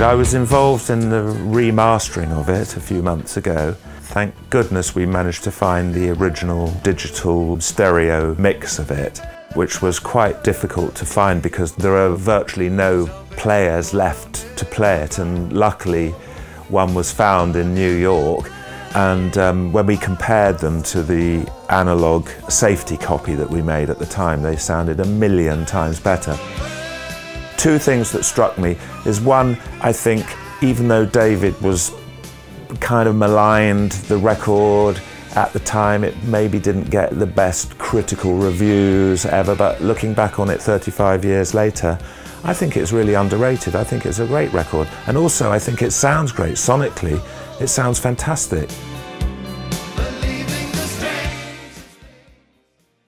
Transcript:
I was involved in the remastering of it a few months ago. Thank goodness we managed to find the original digital stereo mix of it, which was quite difficult to find because there are virtually no players left to play it, and luckily one was found in New York. And um, when we compared them to the analog safety copy that we made at the time, they sounded a million times better. Two things that struck me is one, I think, even though David was kind of maligned the record at the time, it maybe didn't get the best critical reviews ever, but looking back on it 35 years later, I think it's really underrated. I think it's a great record. And also, I think it sounds great sonically. It sounds fantastic.